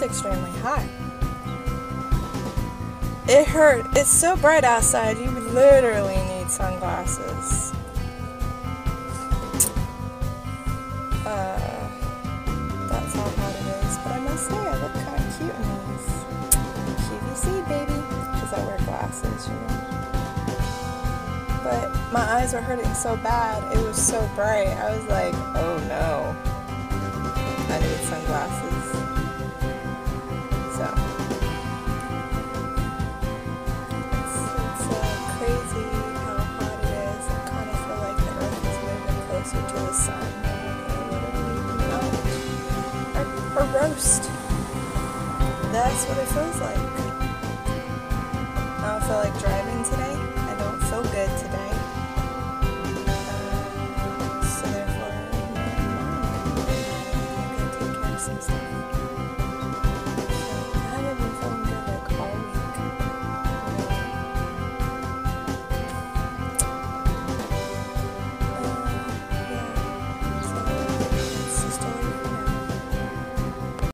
was extremely hot. It hurt. It's so bright outside, you literally need sunglasses. Uh, that's how hot it is. But I must say, I look kind of cute in these. QVC, baby. Because I wear glasses, you know. But my eyes were hurting so bad. It was so bright. I was like, oh no. I need sunglasses. closer to the sun. Or, roast. That's what it feels like. I don't feel like driving today. I don't feel good today. Uh, so therefore, I can take care of some stuff.